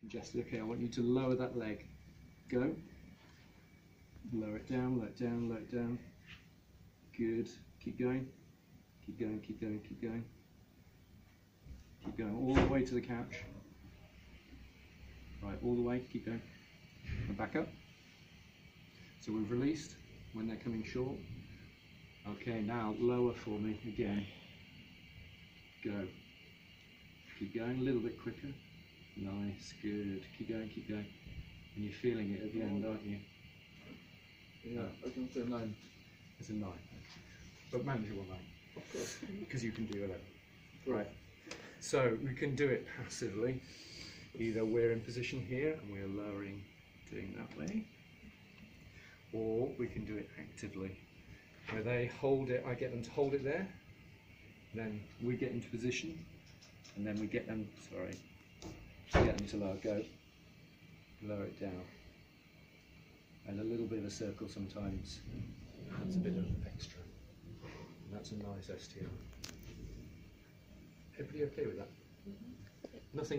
Congested. Okay, I want you to lower that leg. Go. Lower it down, lower it down, lower it down. Good. Keep going. Keep going, keep going, keep going. Keep going all the way to the couch. Right, all the way, keep going. And back up. So we've released when they're coming short. Okay, now lower for me again. Go. Keep going a little bit quicker. Nice, good. Keep going, keep going. And you're feeling it at the end, aren't you? Yeah, ah. I can say nine. It's a nine. But manageable nine. Of course. Because you can do 11. Right. So we can do it passively. Either we're in position here and we're lowering, doing that way, or we can do it actively, where they hold it. I get them to hold it there, then we get into position, and then we get them. Sorry, get them to lower. Go, lower it down, and a little bit of a circle sometimes. That's a bit of extra. And that's a nice STR. Everybody okay with that? Mm-hmm. Nothing